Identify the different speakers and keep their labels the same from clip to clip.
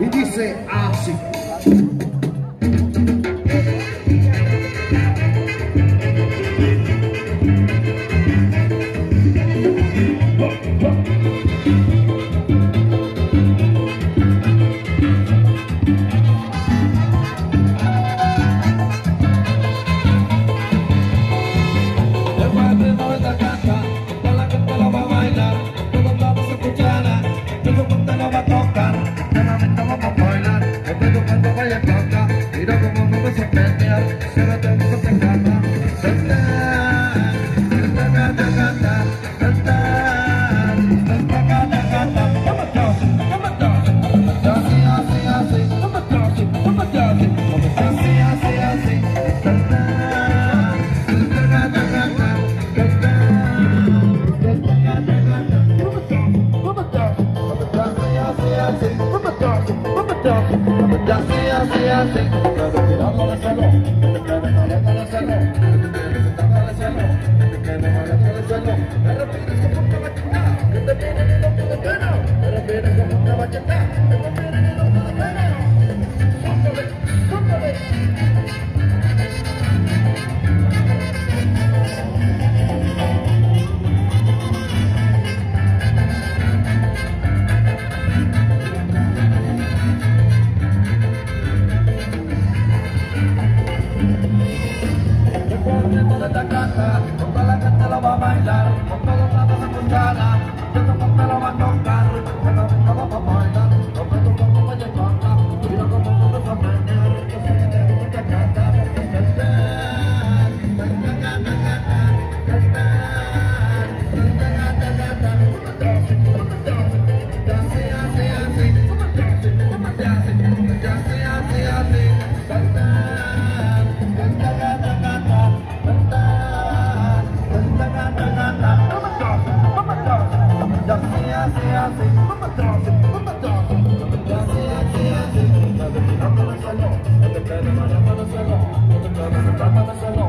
Speaker 1: e disse assim. Ah, Thank you. Pero tú eres como una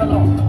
Speaker 1: Salón,